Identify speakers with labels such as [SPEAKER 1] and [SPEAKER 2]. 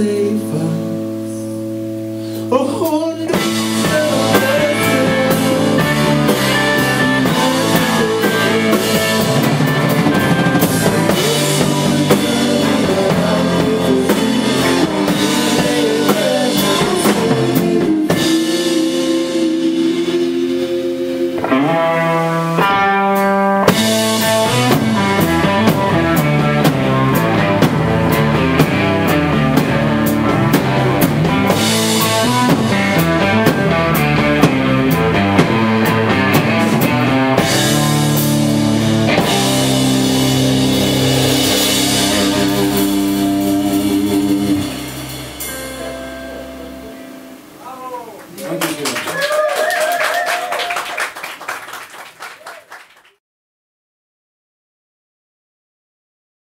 [SPEAKER 1] save us. Oh,